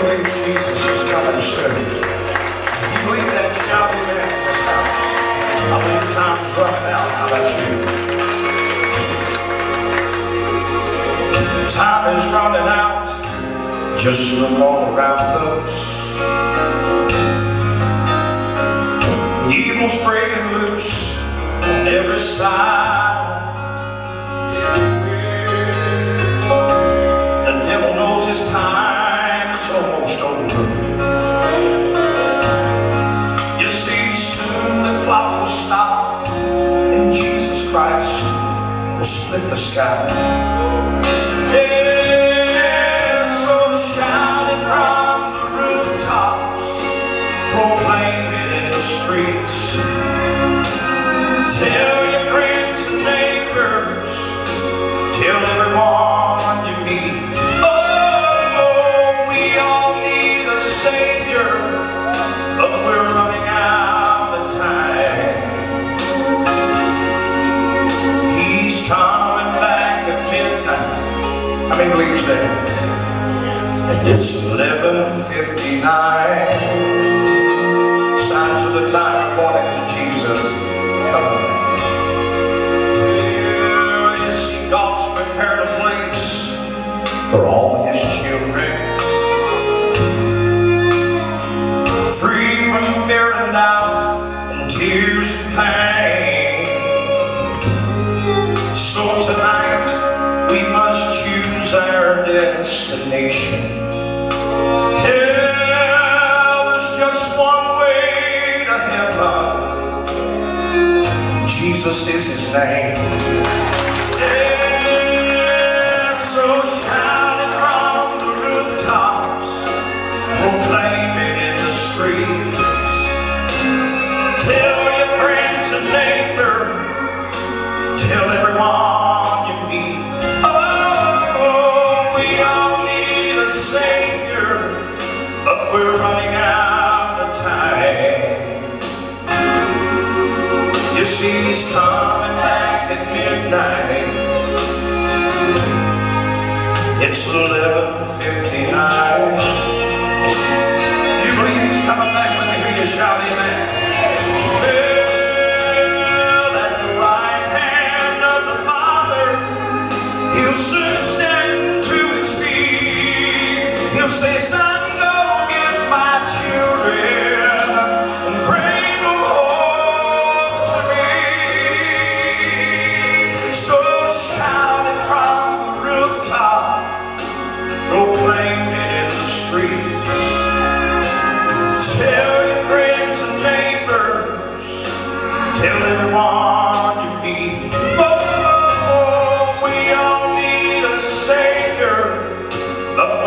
believes Jesus is coming soon? If you believe that, shout amen in this house. I believe time's running out. How about you? Time is running out. Just look all around us. Evil's breaking loose on every side. tantas caras. Many believes that? And it's 11.59. Signs of the time pointing to Jesus coming. Well, you see, God's prepared a place for all His children. Free from fear and doubt and tears and pain. Destination. Hell, there's just one way to heaven. Jesus is his name. Yeah, so Savior, but we're running out of time. You see, he's coming back at midnight. It's 11.59. If you believe he's coming back, let me hear you shout amen. Say, son, go get my children and bring them home to me. So shout it from the rooftop, proclaim it in the streets. Tell your friends and neighbors, tell everyone you meet. Oh, oh, oh we all need a Savior, but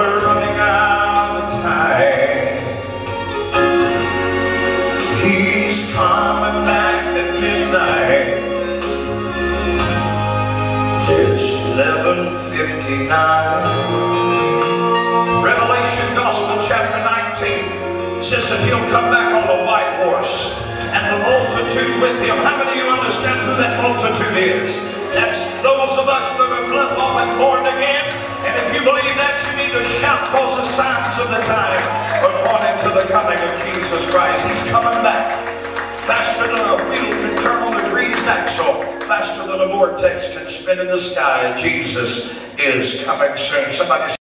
11.59. Revelation Gospel chapter 19 says that he'll come back on a white horse and the multitude with him. How many of you understand who that multitude is? That's those of us that are blood bought and born again. And if you believe that, you need to shout because the signs of the time are pointing to the coming of Jesus Christ. He's coming back. Faster than a wheel can turn on the greased axle. Faster than a vortex can spin in the sky. Jesus is coming soon. Somebody